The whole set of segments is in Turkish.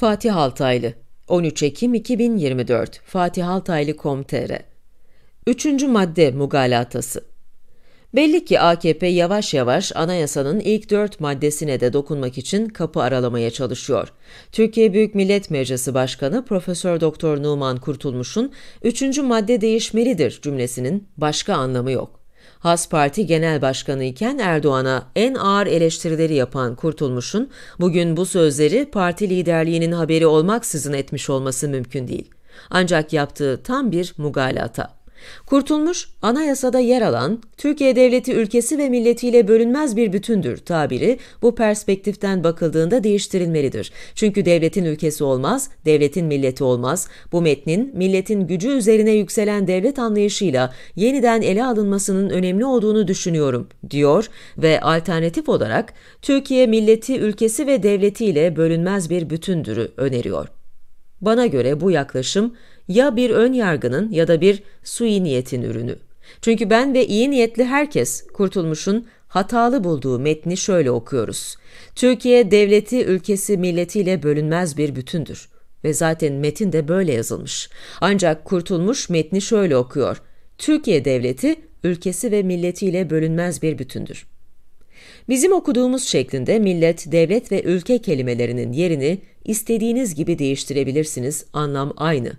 Fatih Altaylı 13 Ekim 2024 Fatih Altaylı.com.tr Üçüncü madde mugalatası Belli ki AKP yavaş yavaş anayasanın ilk dört maddesine de dokunmak için kapı aralamaya çalışıyor. Türkiye Büyük Millet Meclisi Başkanı Profesör Doktor Numan Kurtulmuş'un üçüncü madde değişmelidir cümlesinin başka anlamı yok. Has Parti Genel Başkanı iken Erdoğan'a en ağır eleştirileri yapan Kurtulmuş'un bugün bu sözleri parti liderliğinin haberi olmaksızın etmiş olması mümkün değil. Ancak yaptığı tam bir mugalata. Kurtulmuş, anayasada yer alan Türkiye devleti ülkesi ve milletiyle bölünmez bir bütündür tabiri bu perspektiften bakıldığında değiştirilmelidir. Çünkü devletin ülkesi olmaz, devletin milleti olmaz. Bu metnin milletin gücü üzerine yükselen devlet anlayışıyla yeniden ele alınmasının önemli olduğunu düşünüyorum diyor ve alternatif olarak Türkiye milleti, ülkesi ve devletiyle bölünmez bir bütündürü öneriyor. Bana göre bu yaklaşım ya bir ön yargının ya da bir sui niyetin ürünü. Çünkü ben ve iyi niyetli herkes Kurtulmuş'un hatalı bulduğu metni şöyle okuyoruz. Türkiye devleti, ülkesi, milletiyle bölünmez bir bütündür. Ve zaten metin de böyle yazılmış. Ancak Kurtulmuş metni şöyle okuyor. Türkiye devleti, ülkesi ve milletiyle bölünmez bir bütündür. Bizim okuduğumuz şeklinde millet, devlet ve ülke kelimelerinin yerini istediğiniz gibi değiştirebilirsiniz, anlam aynı.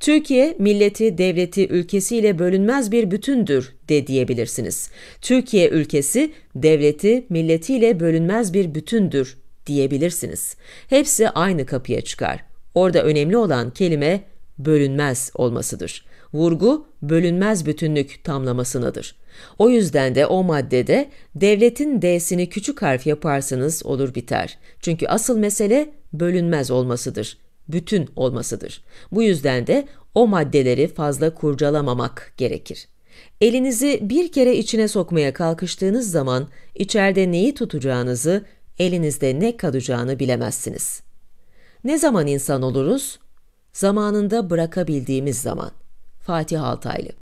Türkiye, milleti, devleti, ülkesiyle bölünmez bir bütündür de diyebilirsiniz. Türkiye ülkesi, devleti, milletiyle bölünmez bir bütündür diyebilirsiniz. Hepsi aynı kapıya çıkar. Orada önemli olan kelime bölünmez olmasıdır. Vurgu bölünmez bütünlük tamlamasınadır. O yüzden de o maddede devletin D'sini küçük harf yaparsanız olur biter. Çünkü asıl mesele bölünmez olmasıdır bütün olmasıdır. Bu yüzden de o maddeleri fazla kurcalamamak gerekir. Elinizi bir kere içine sokmaya kalkıştığınız zaman içeride neyi tutacağınızı, elinizde ne kalacağını bilemezsiniz. Ne zaman insan oluruz? Zamanında bırakabildiğimiz zaman. Fatih Altaylı